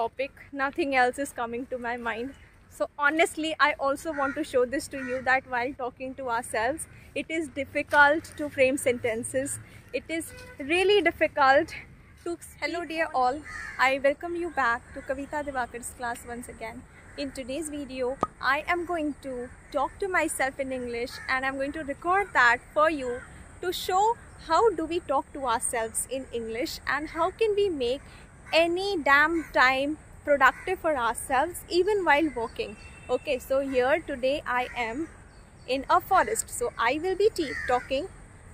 topic. Nothing else is coming to my mind. So honestly i also want to show this to you that while talking to ourselves it is difficult to frame sentences. It is really difficult to hello dear all. I welcome you back to kavita diwakar's class once again. In today's video i am going to talk to myself in english and i'm going to record that for you to show how do we talk to ourselves in english and how can we make any damn time productive for ourselves even while walking. Okay so here today i am in a forest. So i will be talking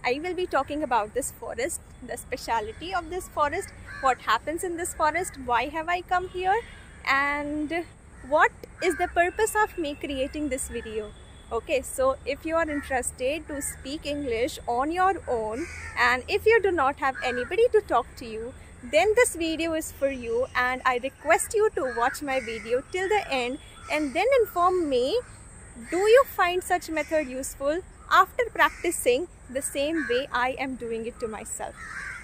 i will be talking about this forest the speciality of this forest what happens in this forest why have i come here and what is the purpose of me creating this video. Okay so if you are interested to speak english on your own and if you do not have anybody to talk to you then this video is for you and I request you to watch my video till the end and then inform me do you find such method useful? After practicing the same way I am doing it to myself.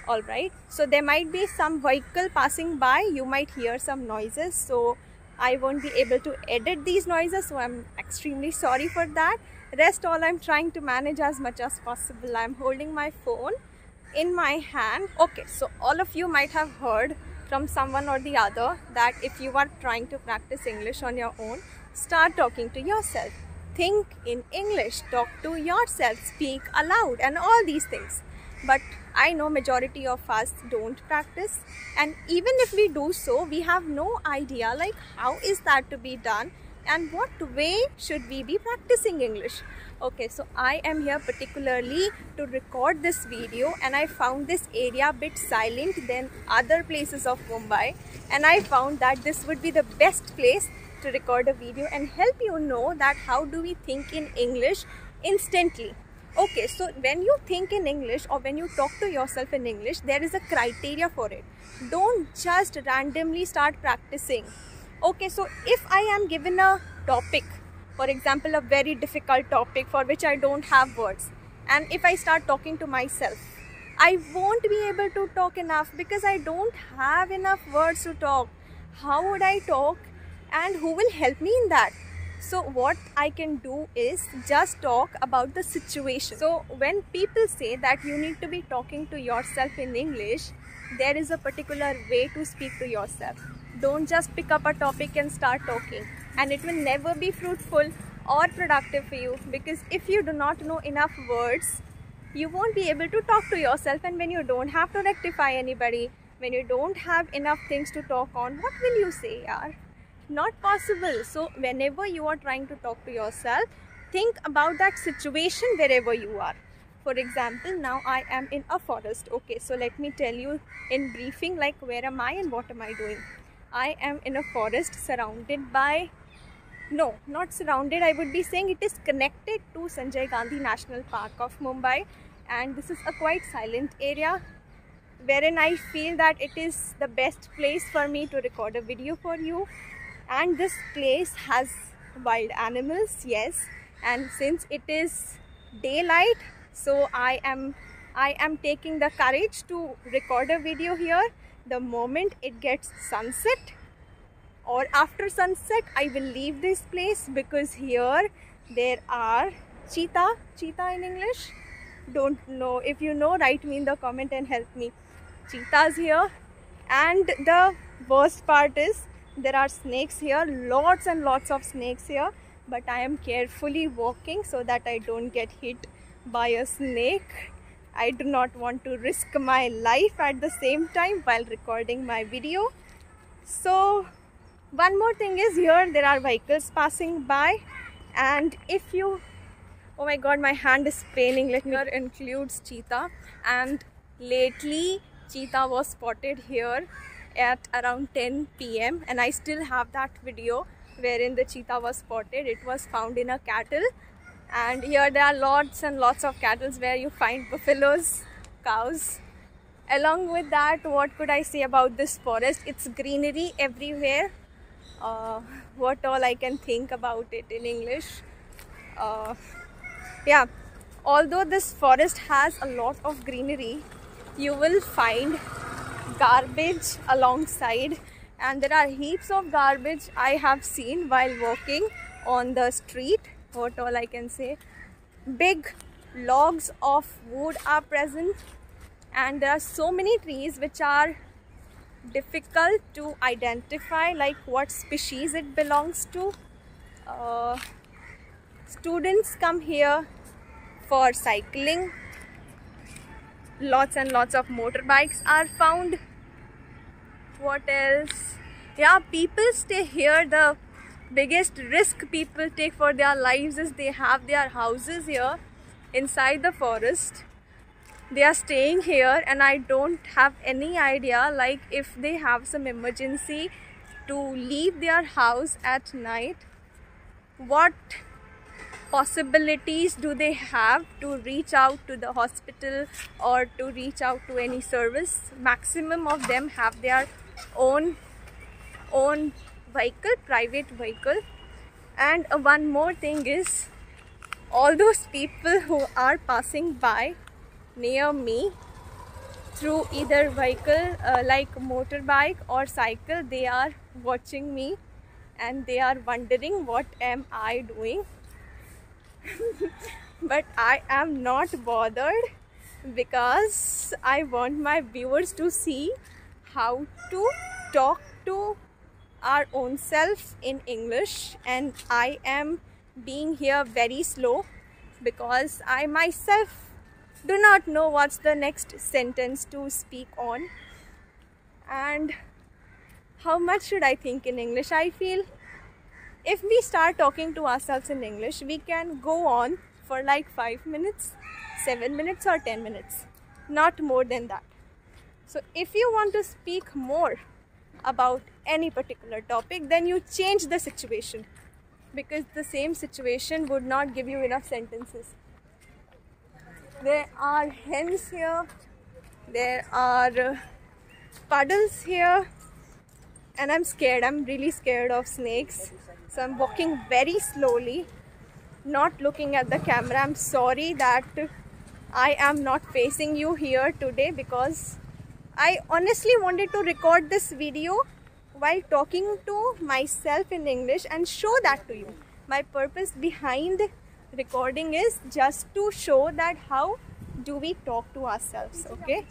Alright so there might be some vehicle passing by. You might hear some noises. So I won't be able to edit these noises. So I'm extremely sorry for that. Rest all I'm trying to manage as much as possible. I'm holding my phone in my hand. Okay so all of you might have heard from someone or the other that if you are trying to practice english on your own start talking to yourself. Think in english talk to yourself speak aloud and all these things. But i know majority of us don't practice. And even if we do so we have no idea like how is that to be done and what way should we be practicing english? Okay so i am here particularly to record this video and i found this area a bit silent than other places of mumbai. And i found that this would be the best place to record a video and help you know that how do we think in english instantly. Okay so when you think in english or when you talk to yourself in english there is a criteria for it. Don't just randomly start practicing okay so if i am given a topic for example a very difficult topic for which I don't have words and if I start talking to myself I won't be able to talk enough because I don't have enough words to talk. How would I talk and who will help me in that? So what I can do is just talk about the situation. So when people say that you need to be talking to yourself in English there is a particular way to speak to yourself don't just pick up a topic and start talking. And it will never be fruitful or productive for you because if you do not know enough words you won't be able to talk to yourself. And when you don't have to rectify anybody when you don't have enough things to talk on what will you say yaar? Not possible. So whenever you are trying to talk to yourself think about that situation wherever you are. For example now i am in a forest. Okay so let me tell you in briefing like where am i and what am i doing i am in a forest surrounded by no not surrounded i would be saying it is connected to sanjay gandhi national park of mumbai. And this is a quite silent area wherein i feel that it is the best place for me to record a video for you. And this place has wild animals yes. And since it is daylight so i am i am taking the courage to record a video here the moment it gets sunset or after sunset I will leave this place because here there are cheetah cheetah in English. Don't know if you know write me in the comment and help me. Cheetahs here. And the worst part is there are snakes here lots and lots of snakes here but I am carefully walking so that I don't get hit by a snake I do not want to risk my life at the same time while recording my video. So one more thing is here there are vehicles passing by. And if you oh my god my hand is paining. Let me includes cheetah. And lately cheetah was spotted here at around 10 p.m and i still have that video wherein the cheetah was spotted. It was found in a cattle and here there are lots and lots of cattle where you find buffaloes cows. Along with that what could i say about this forest? It's greenery everywhere. Uh, what all I can think about it in English. Uh, yeah, although this forest has a lot of greenery, you will find garbage alongside. And there are heaps of garbage I have seen while walking on the street what all I can say. Big logs of wood are present and there are so many trees which are difficult to identify like what species it belongs to. Uh, students come here for cycling. Lots and lots of motorbikes are found. What else? Yeah people stay here. The biggest risk people take for their lives is they have their houses here inside the forest. They are staying here and I don't have any idea like if they have some emergency to leave their house at night what possibilities do they have to reach out to the hospital or to reach out to any service? Maximum of them have their own own vehicle private vehicle. And uh, one more thing is all those people who are passing by near me through either vehicle uh, like motorbike or cycle they are watching me and they are wondering what am I doing. But I am not bothered because I want my viewers to see how to talk to our own self in English and I am being here very slow because I myself do not know what's the next sentence to speak on and how much should I think in English? I feel if we start talking to ourselves in English, we can go on for like 5 minutes, 7 minutes or 10 minutes, not more than that. So if you want to speak more about any particular topic, then you change the situation. Because the same situation would not give you enough sentences. There are hens here. There are uh, puddles here. And I'm scared. I'm really scared of snakes. So I'm walking very slowly. Not looking at the camera. I'm sorry that I am not facing you here today because I honestly wanted to record this video while talking to myself in English and show that to you. My purpose behind recording is just to show that how do we talk to ourselves okay?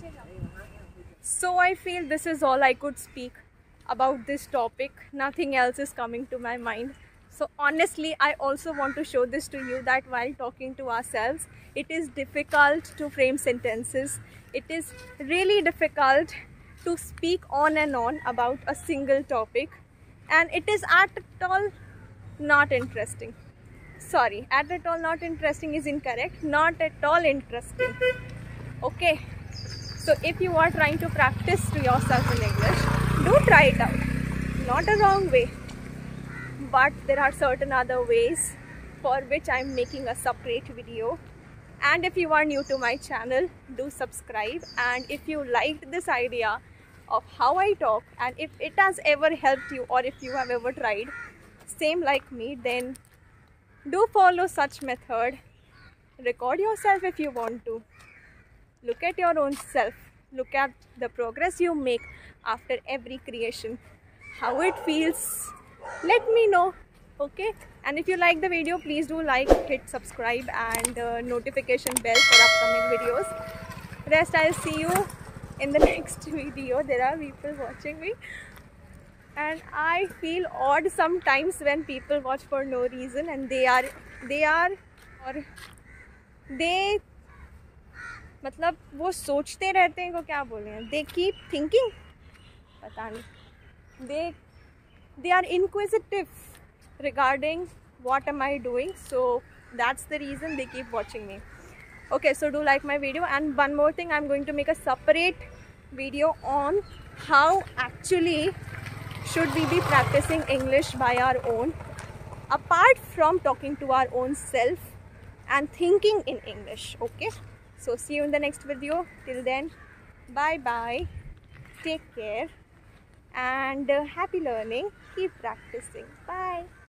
So i feel this is all i could speak about this topic. Nothing else is coming to my mind. So honestly i also want to show this to you that while talking to ourselves it is difficult to frame sentences. It is really difficult to speak on and on about a single topic and it is at all not interesting. Sorry at all not interesting is incorrect. Not at all interesting. Okay. So if you are trying to practice to yourself in english do try it out. Not a wrong way. But there are certain other ways for which i'm making a separate video. And if you are new to my channel do subscribe. And if you liked this idea of how i talk and if it has ever helped you or if you have ever tried same like me then do follow such method. Record yourself if you want to. Look at your own self. Look at the progress you make after every creation. How it feels. Let me know. Okay. And if you like the video, please do like, hit subscribe and uh, notification bell for upcoming videos. Rest I'll see you in the next video. There are people watching me and I feel odd sometimes when people watch for no reason and they are they are और they मतलब वो सोचते रहते हैं को क्या बोले हैं दे कीप थिंकिंग पता नहीं दे they are inquisitive regarding what am I doing so that's the reason they keep watching me okay so do like my video. And one more thing I'm going to make a separate video on how actually should we be practicing English by our own apart from talking to our own self and thinking in English okay? So see you in the next video. Till then bye bye. Take care. And uh, happy learning. Keep practicing. Bye